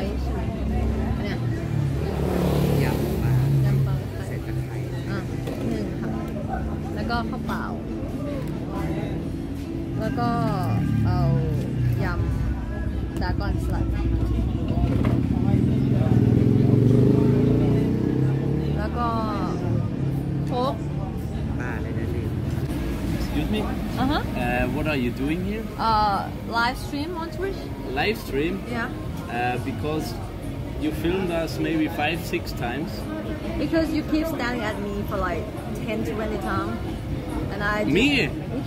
ร้ใช่ไหมอันเนี้ยยำปลายำปลาตะไคร้ใส่ตะไคร้อะหนึ่งค่ะ แล้วก็ข้าวเปล่า แล้วก็เอายำดากอนสลัด แล้วก็โค้กปลาเลยนะสิ Excuse me, อะฮะ uh, what are you doing here? เอ่อ live stream on Twitch Live stream? yeah Uh, because you filmed us maybe five, six times. because you keep staring at me for like 10 20 times and I just- Me?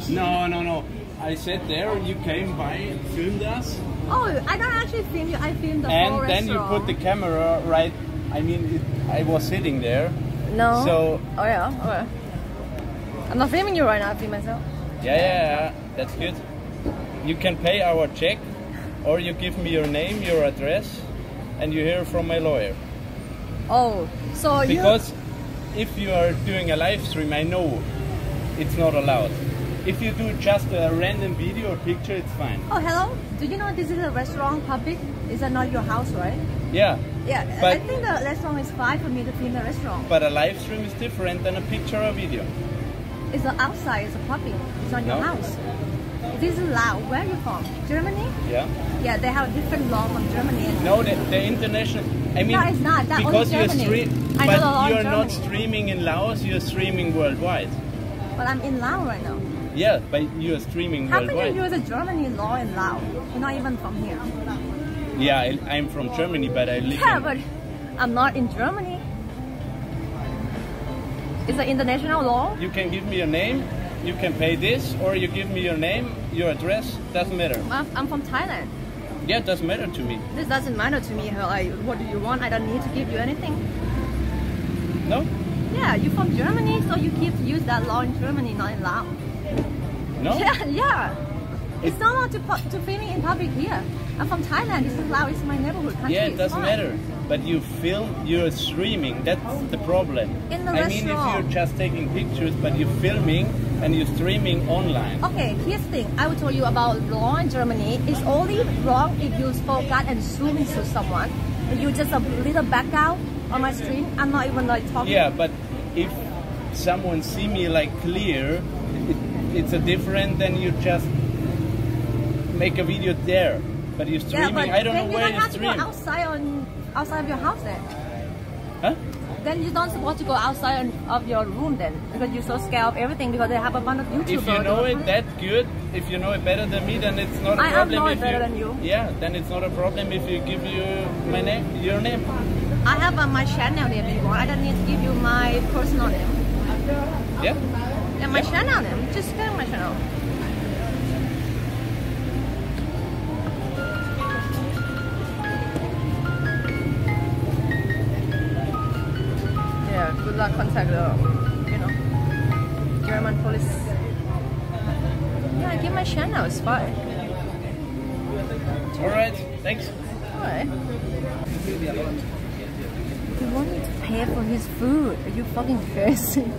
No, no, no. I sat there, and you came by, and filmed us, oh I don't actually film you I filmed the and whole then you put the camera right. I mean, it, I was sitting there. no So- oh yeah okay I'm not filming you right now I film myself Yeah, yeah, yeah, that's good. You can pay our check, or you give me your name, your address, and you hear from my lawyer. oh so you Because if you are doing a live stream, I know it's not allowed. If you do just a random video or picture, it's fine. oh hello do you know this is a restaurant public is that not your house right Yeah, yeah I think the restaurant is fine for me to film the restaurant but a live stream is different than a picture or video. It's outside it's a public it's on your No. house this is loud where are you from Germany Yeah. yeah they have a different law from Germany No, the, international. I mean, No, it's not. That because you're Germany. stream, I know but the law in you're not streaming in Laos. You're streaming worldwide. but I'm in Laos right now Yeah, but you're streaming How can you worldwide. use a Germany law in Laos? You're not even from here. Yeah, I, I'm from Germany, but I live. Yeah, in, but I'm not in Germany. It's an international law. You can give me your name. You can pay this, or you give me your name, your address. Doesn't matter. I'm from Thailand. Yeah, it doesn't matter to me. This doesn't matter to me. Like, what do you want? I don't need to give you anything. No, Yeah, you're from Germany, so you keep use that law in Germany, not in Laos. no. Yeah, yeah. It's not allowed to to film in public here. I'm from Thailand. This is Laos. It's my neighborhood country. Yeah, it doesn't matter. But you film, you're streaming. That's the problem. In the I mean, if you're just taking pictures, but you're filming and you're streaming online. Okay, here's the thing. I will tell you about law in Germany. It's only wrong if you focus and zoom into someone. If you just a little back out on my screen, I'm not even like talking. Yeah, but if someone see me like clear, it, it's a different than you just make a video there. But you're Yeah, streaming. but I don't know where you have to go stream. outside on outside of your house then. Huh? Then you don't supposed to go outside of your room then because you're so scared of everything because they have a bunch of YouTubers. If you know it that good, if you know it better than me, then it's not a I problem. know it better than you. Yeah, then it's not a problem if you give you my name, your name. I have uh, my channel name you want. I don't need to give you my personal name. Yeah. Yeah, my channel name. Just get my contact the, you know, German police. Yeah, give my channel, it's fine. All right. Thanks. Alright. He wanted to pay for his food. Are you fucking crazy?